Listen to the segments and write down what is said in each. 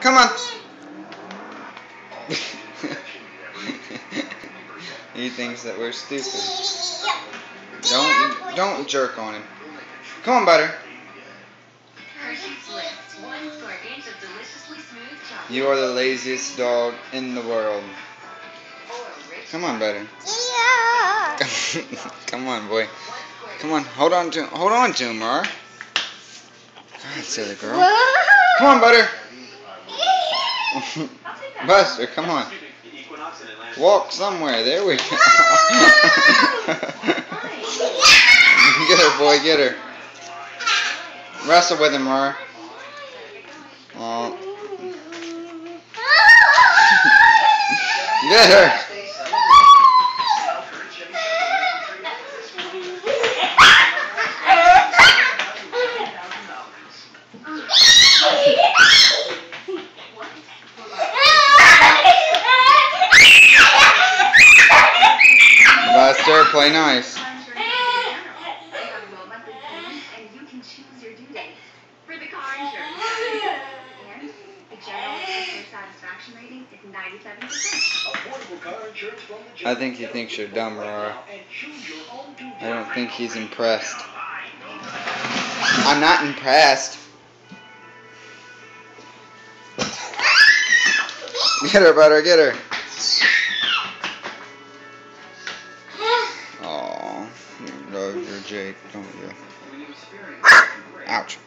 Come on. he thinks that we're stupid. Don't don't jerk on him. Come on, butter. You are the laziest dog in the world. Come on, butter. Come on, boy. Come on, hold on to hold on to him, Mar. God, silly girl. Come on, butter. Buster, come on. Walk somewhere. There we go. get her, boy. Get her. Wrestle with him, Mar. Oh. Get her. Buster, play nice. For the car insurance. And the general customer satisfaction rating is 97%. I think he thinks you're dumb, Aurora. I don't think he's impressed. I'm not impressed. Get her, butter, get her. You love your Jake, don't you? Ouch.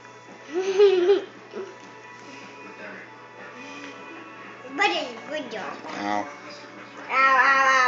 but it's a good job. Ow. Ow, ow,